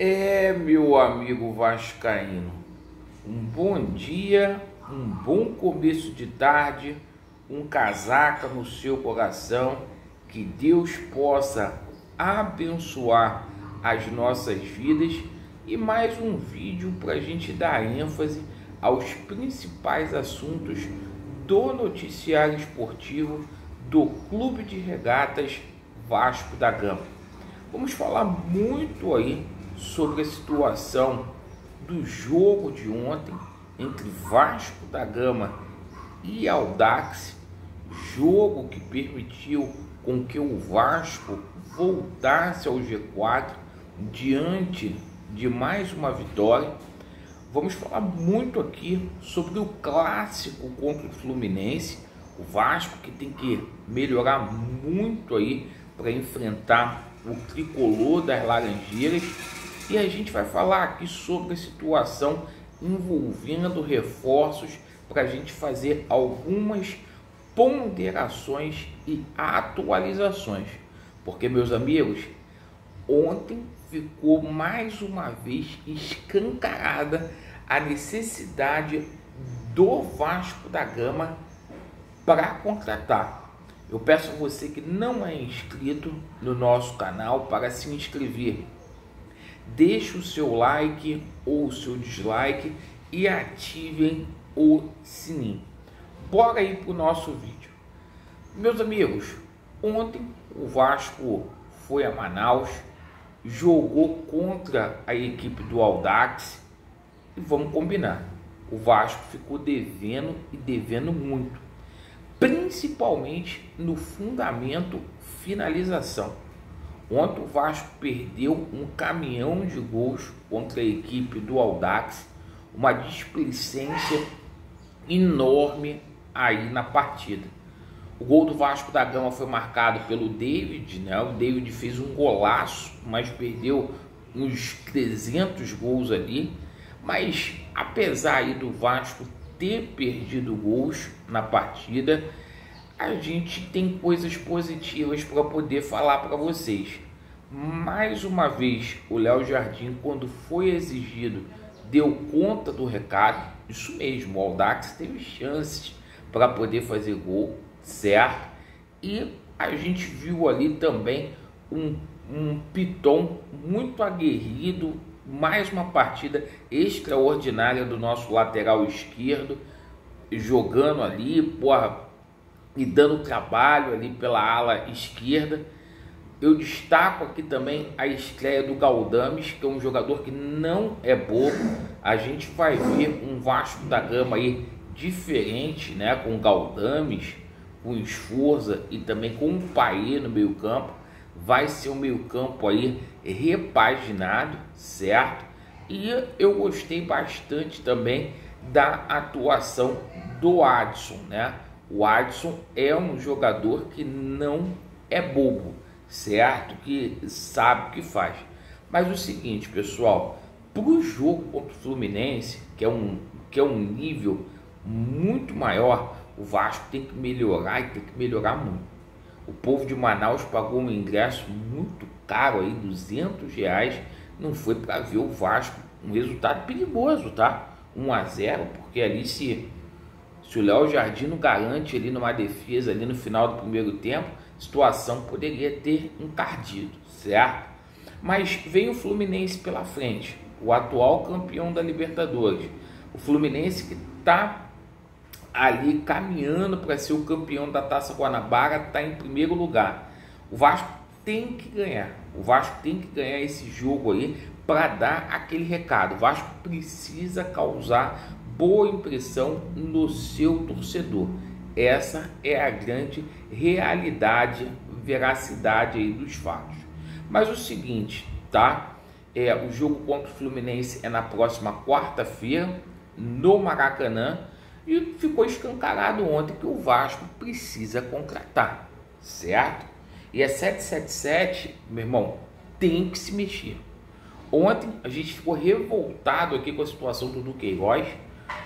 É, meu amigo Vascaíno, um bom dia, um bom começo de tarde, um casaca no seu coração, que Deus possa abençoar as nossas vidas e mais um vídeo para a gente dar ênfase aos principais assuntos do noticiário esportivo do Clube de Regatas Vasco da Gama. Vamos falar muito aí sobre a situação do jogo de ontem entre Vasco da Gama e Aldax, jogo que permitiu com que o Vasco voltasse ao G4 diante de mais uma vitória. Vamos falar muito aqui sobre o clássico contra o Fluminense, o Vasco que tem que melhorar muito aí para enfrentar o tricolor das Laranjeiras e a gente vai falar aqui sobre a situação envolvendo reforços para a gente fazer algumas ponderações e atualizações. Porque, meus amigos, ontem ficou mais uma vez escancarada a necessidade do Vasco da Gama para contratar. Eu peço a você que não é inscrito no nosso canal para se inscrever deixe o seu like ou o seu dislike e ativem o sininho. Bora aí para o nosso vídeo. Meus amigos, ontem o Vasco foi a Manaus, jogou contra a equipe do Aldax e vamos combinar, o Vasco ficou devendo e devendo muito, principalmente no fundamento finalização Ontem o Vasco perdeu um caminhão de gols contra a equipe do Aldax, uma displicência enorme aí na partida. O gol do Vasco da Gama foi marcado pelo David, né? O David fez um golaço, mas perdeu uns 300 gols ali. Mas apesar aí do Vasco ter perdido gols na partida, a gente tem coisas positivas para poder falar para vocês. Mais uma vez, o Léo Jardim, quando foi exigido, deu conta do recado. Isso mesmo, o Aldax teve chances para poder fazer gol, certo? E a gente viu ali também um, um Piton muito aguerrido, mais uma partida extraordinária do nosso lateral esquerdo, jogando ali, porra, e dando trabalho ali pela ala esquerda. Eu destaco aqui também a estreia do Galdames, que é um jogador que não é bobo. A gente vai ver um Vasco da Gama aí diferente, né? Com Galdames, com o Esforza e também com o Paê no meio campo. Vai ser um meio campo aí repaginado, certo? E eu gostei bastante também da atuação do Adson, né? O Adson é um jogador que não é bobo, certo? Que sabe o que faz. Mas o seguinte, pessoal, para o jogo contra o Fluminense, que é um, que é um nível muito maior, o Vasco tem que melhorar e tem que melhorar muito. O povo de Manaus pagou um ingresso muito caro aí, 200 reais, não foi para ver o Vasco, um resultado perigoso, tá? 1 a 0, porque ali se se o Léo Jardim garante ali numa defesa ali no final do primeiro tempo, situação poderia ter encardido, certo? Mas vem o Fluminense pela frente, o atual campeão da Libertadores. O Fluminense que está ali caminhando para ser o campeão da Taça Guanabara, está em primeiro lugar. O Vasco tem que ganhar. O Vasco tem que ganhar esse jogo aí para dar aquele recado. O Vasco precisa causar boa impressão no seu torcedor. Essa é a grande realidade, veracidade aí dos fatos. Mas o seguinte, tá? É, o jogo contra o Fluminense é na próxima quarta-feira, no Maracanã, e ficou escancarado ontem que o Vasco precisa contratar, certo? E é 777, meu irmão, tem que se mexer. Ontem a gente ficou revoltado aqui com a situação do Duqueiroz,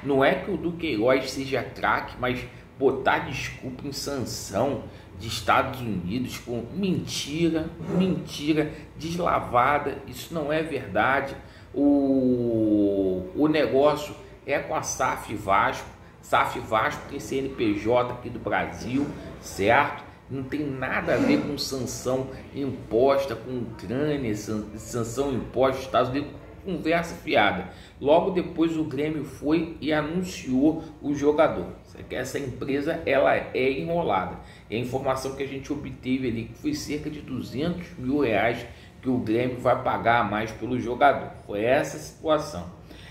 não é que o Duqueiroz seja craque, mas botar desculpa em sanção de Estados Unidos com mentira, mentira deslavada, isso não é verdade. O, o negócio é com a SAF Vasco, SAF Vasco tem CNPJ aqui do Brasil, certo? Não tem nada a ver com sanção imposta com Ucrânia, sanção imposta dos Estados Unidos conversa fiada. Logo depois o Grêmio foi e anunciou o jogador. Essa empresa ela é enrolada. E a informação que a gente obteve ali que foi cerca de 200 mil reais que o Grêmio vai pagar a mais pelo jogador. Foi essa situação.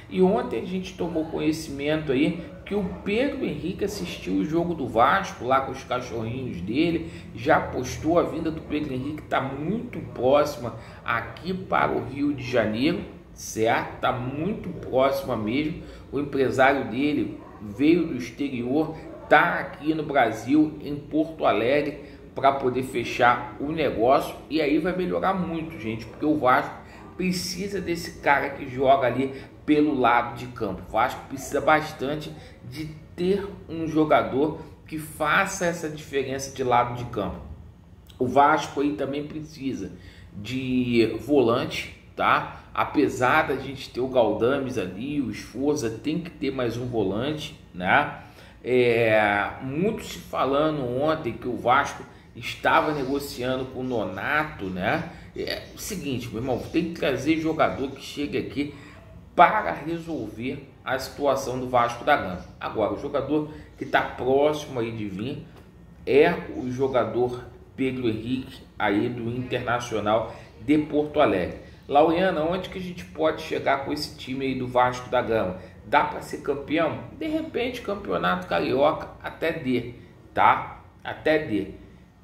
E ontem a gente tomou conhecimento aí que o Pedro Henrique assistiu o jogo do Vasco lá com os cachorrinhos dele, já postou a vinda do Pedro Henrique, está muito próxima aqui para o Rio de Janeiro certo? Está muito próxima mesmo. O empresário dele veio do exterior, está aqui no Brasil, em Porto Alegre, para poder fechar o negócio. E aí vai melhorar muito, gente, porque o Vasco precisa desse cara que joga ali pelo lado de campo. O Vasco precisa bastante de ter um jogador que faça essa diferença de lado de campo. O Vasco aí também precisa de volante, tá? apesar da gente ter o Galdames ali, o Esforza, tem que ter mais um volante, né? É, muito se falando ontem que o Vasco estava negociando com o Nonato, né? É o seguinte, meu irmão, tem que trazer jogador que chegue aqui para resolver a situação do Vasco da Gama. Agora, o jogador que está próximo aí de vir é o jogador Pedro Henrique aí do Internacional de Porto Alegre. Lauiana, onde que a gente pode chegar com esse time aí do Vasco da Gama? Dá para ser campeão? De repente, campeonato carioca até D, tá? Até D.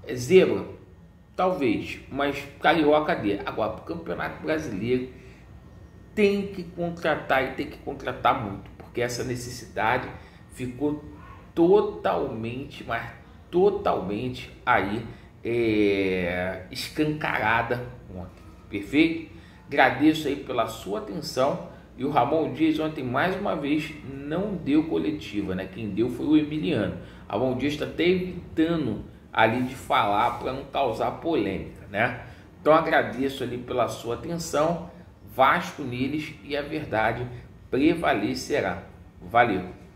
É zebra? Talvez, mas carioca D. Agora, o campeonato brasileiro, tem que contratar e tem que contratar muito, porque essa necessidade ficou totalmente, mas totalmente aí é, escancarada ontem. Perfeito? Agradeço aí pela sua atenção. E o Ramon Dias ontem mais uma vez não deu coletiva, né? Quem deu foi o Emiliano. Ramon Dias está até evitando ali de falar para não causar polêmica, né? Então agradeço ali pela sua atenção. Vasco neles e a verdade prevalecerá. Valeu!